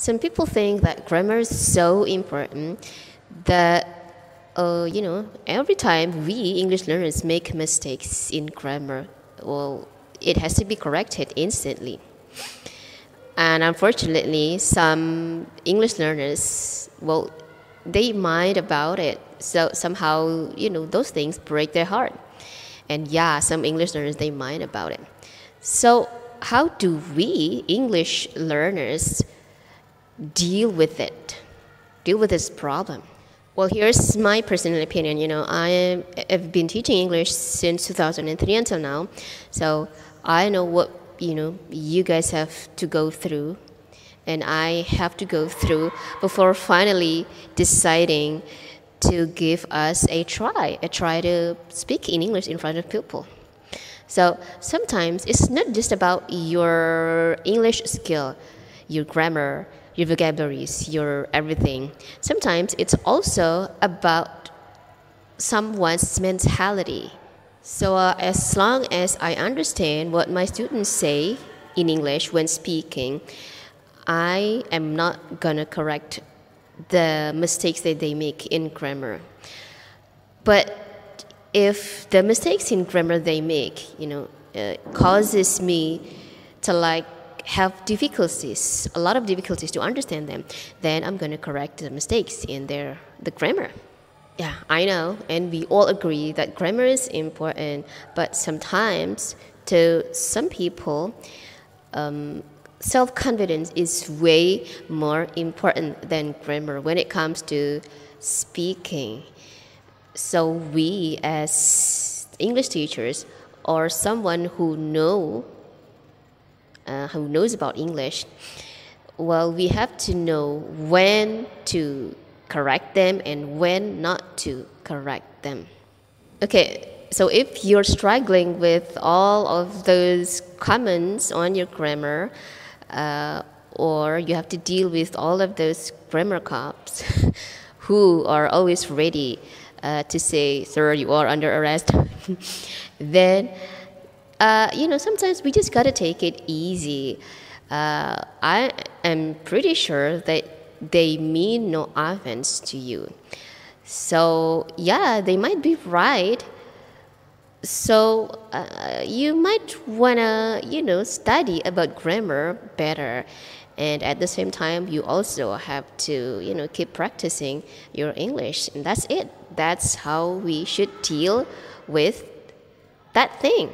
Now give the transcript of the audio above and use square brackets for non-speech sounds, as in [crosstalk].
some people think that grammar is so important that uh, you know every time we English learners make mistakes in grammar, well, it has to be corrected instantly. And unfortunately, some English learners, well, they mind about it. So somehow, you know, those things break their heart. And yeah, some English learners, they mind about it. So how do we, English learners, deal with it? Deal with this problem? Well, here's my personal opinion. You know, I have been teaching English since 2003 until now. So I know what you know you guys have to go through and I have to go through before finally deciding to give us a try, a try to speak in English in front of people. So sometimes it's not just about your English skill, your grammar, your vocabularies, your everything. Sometimes it's also about someone's mentality. So uh, as long as I understand what my students say in English when speaking, I am not gonna correct the mistakes that they make in grammar. But if the mistakes in grammar they make, you know, uh, causes me to like have difficulties, a lot of difficulties to understand them, then I'm gonna correct the mistakes in their the grammar. Yeah, I know, and we all agree that grammar is important, but sometimes to some people, um, self confidence is way more important than grammar when it comes to speaking. So we, as English teachers, or someone who know uh, who knows about English, well, we have to know when to correct them and when not to correct them. Okay, so if you're struggling with all of those comments on your grammar, uh, or you have to deal with all of those grammar cops [laughs] who are always ready uh, to say, "Sir, you are under arrest," [laughs] then uh, you know sometimes we just gotta take it easy. Uh, I am pretty sure that they mean no offense to you. So yeah, they might be right so uh, you might wanna, you know, study about grammar better, and at the same time, you also have to, you know, keep practicing your English, and that's it. That's how we should deal with that thing.